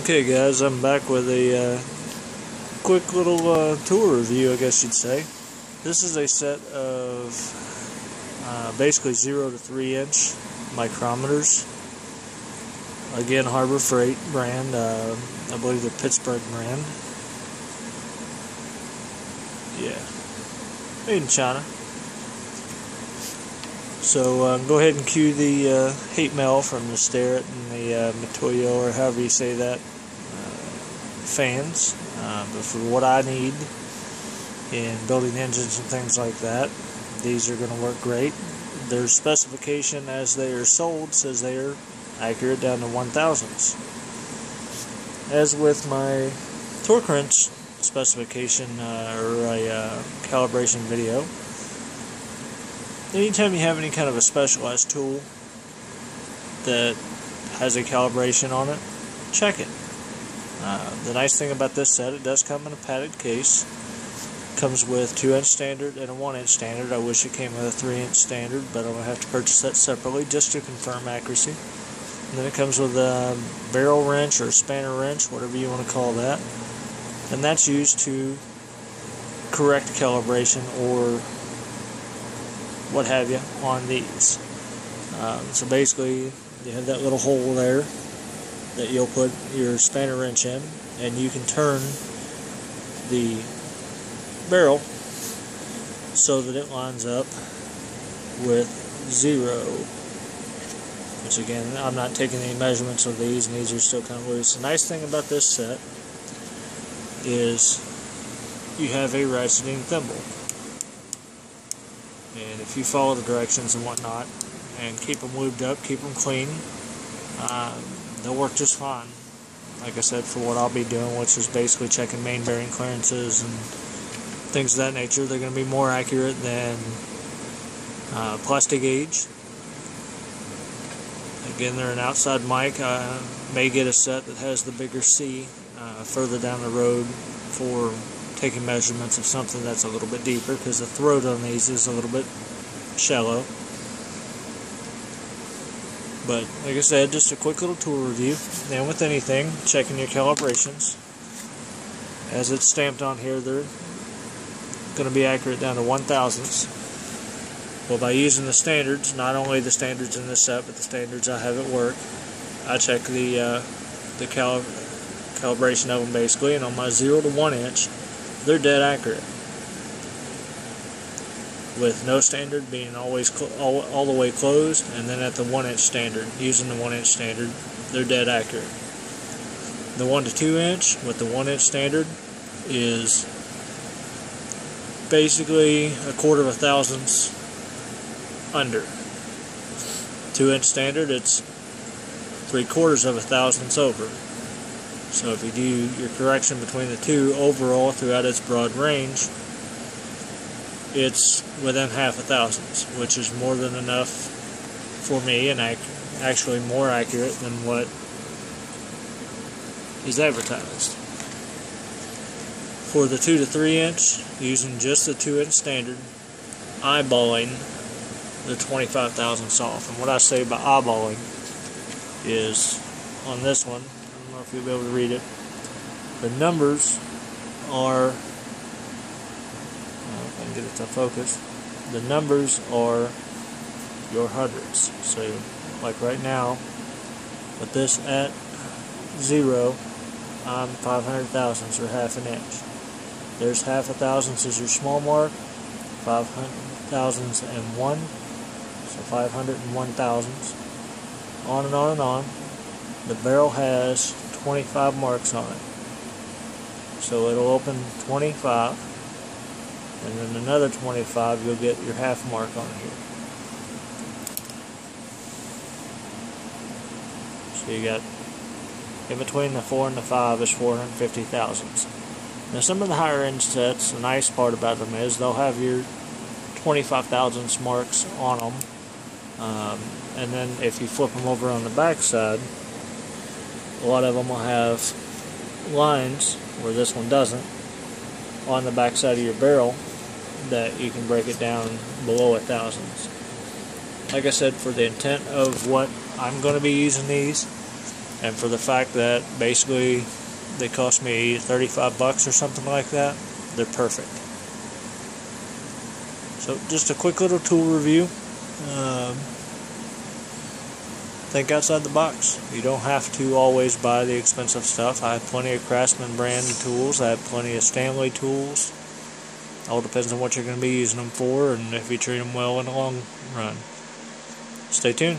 Okay guys, I'm back with a uh, quick little uh, tour review, I guess you'd say. This is a set of uh, basically 0 to 3 inch micrometers. Again, Harbor Freight brand, uh, I believe the Pittsburgh brand. Yeah, made in China. So uh, go ahead and cue the uh, hate mail from the Starrett and the uh, Mitutoyo, or however you say that, uh, fans. Uh, but for what I need in building engines and things like that, these are going to work great. Their specification as they are sold says they are accurate down to one thousandths. As with my torque wrench specification uh, or a calibration video, anytime you have any kind of a specialized tool that has a calibration on it, check it. Uh, the nice thing about this set, it does come in a padded case. Comes with 2 inch standard and a 1 inch standard. I wish it came with a 3 inch standard, but I'm going to have to purchase that separately just to confirm accuracy. And then it comes with a barrel wrench or spanner wrench, whatever you want to call that. And that's used to correct calibration or what have you on these. Um, so basically, you have that little hole there that you'll put your spanner wrench in, and you can turn the barrel so that it lines up with zero. Which again, I'm not taking any measurements of these, and these are still kind of loose. The nice thing about this set is you have a ratcheting thimble. And if you follow the directions and whatnot, and keep them lubed up, keep them clean, um, they'll work just fine. Like I said, for what I'll be doing, which is basically checking main bearing clearances and things of that nature, they're going to be more accurate than uh, Plastigage. Again, they're an outside mic. I may get a set that has the bigger C uh, further down the road for taking measurements of something that's a little bit deeper because the throat on these is a little bit shallow. But like I said, just a quick little tool review. And with anything, checking your calibrations. As it's stamped on here, they're going to be accurate down to one thousandths. Well, by using the standards, not only the standards in this set, but the standards I have at work, I check the uh, the cal calibration of them basically, and on my zero to one inch, they're dead accurate. With no standard being always all, all the way closed, and then at the one inch standard, using the one inch standard, they're dead accurate. The one to two inch with the one inch standard is basically a quarter of a thousandths under. Two inch standard, it's three quarters of a thousandths over. So if you do your correction between the two overall throughout its broad range, it's within half a thousandths, which is more than enough for me and actually more accurate than what is advertised. For the 2 to 3 inch, using just the 2 inch standard, eyeballing the 25 thousandths off. And what I say by eyeballing is on this one, know if you'll be able to read it. The numbers are, uh, if I can get it to focus, the numbers are your hundreds. So, like right now, with this at zero, I'm 500 thousandths or half an inch. There's half a thousandths is your small mark, 500 thousandths and one, so 501 thousandths. On and on and on. The barrel has 25 marks on it. So it'll open 25 and then another 25 you'll get your half mark on here. So you got in between the 4 and the 5 is 450 thousandths. Now some of the higher end sets, the nice part about them is they'll have your 25 thousandths marks on them. Um, and then if you flip them over on the back side, a lot of them will have lines where this one doesn't on the back side of your barrel that you can break it down below a thousandths. Like I said, for the intent of what I'm going to be using these, And for the fact that basically they cost me 35 bucks or something like that, they're perfect. So just a quick little tool review. Um, think outside the box. You don't have to always buy the expensive stuff. I have plenty of Craftsman brand tools. I have plenty of Stanley tools. All depends on what you're going to be using them for and if you treat them well in the long run. Stay tuned.